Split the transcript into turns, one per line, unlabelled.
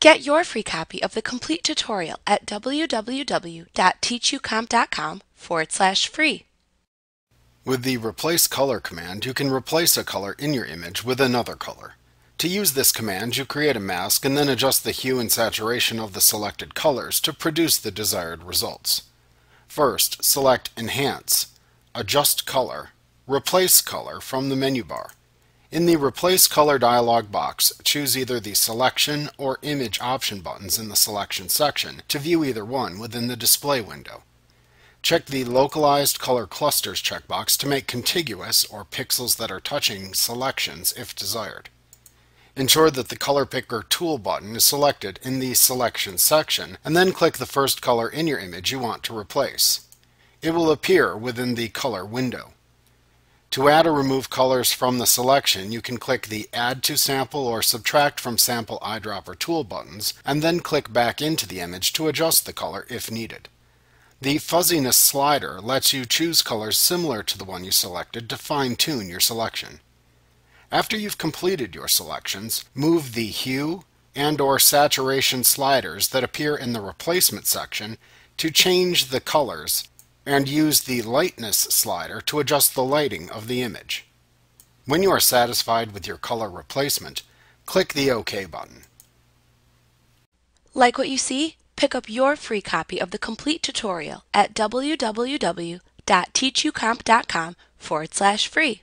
Get your free copy of the complete tutorial at www.teachucomp.com forward slash free.
With the Replace Color command, you can replace a color in your image with another color. To use this command, you create a mask and then adjust the hue and saturation of the selected colors to produce the desired results. First, select Enhance, Adjust Color, Replace Color from the menu bar. In the Replace Color dialog box, choose either the Selection or Image option buttons in the Selection section to view either one within the display window. Check the Localized Color Clusters checkbox to make contiguous or pixels that are touching selections if desired. Ensure that the Color Picker Tool button is selected in the Selection section, and then click the first color in your image you want to replace. It will appear within the Color window. To add or remove colors from the selection, you can click the Add to Sample or Subtract from Sample Eyedropper tool buttons, and then click back into the image to adjust the color if needed. The Fuzziness slider lets you choose colors similar to the one you selected to fine-tune your selection. After you've completed your selections, move the Hue and or Saturation sliders that appear in the Replacement section to change the colors and use the Lightness slider to adjust the lighting of the image. When you are satisfied with your color replacement, click the OK button.
Like what you see? Pick up your free copy of the complete tutorial at www.teachucomp.com forward slash free.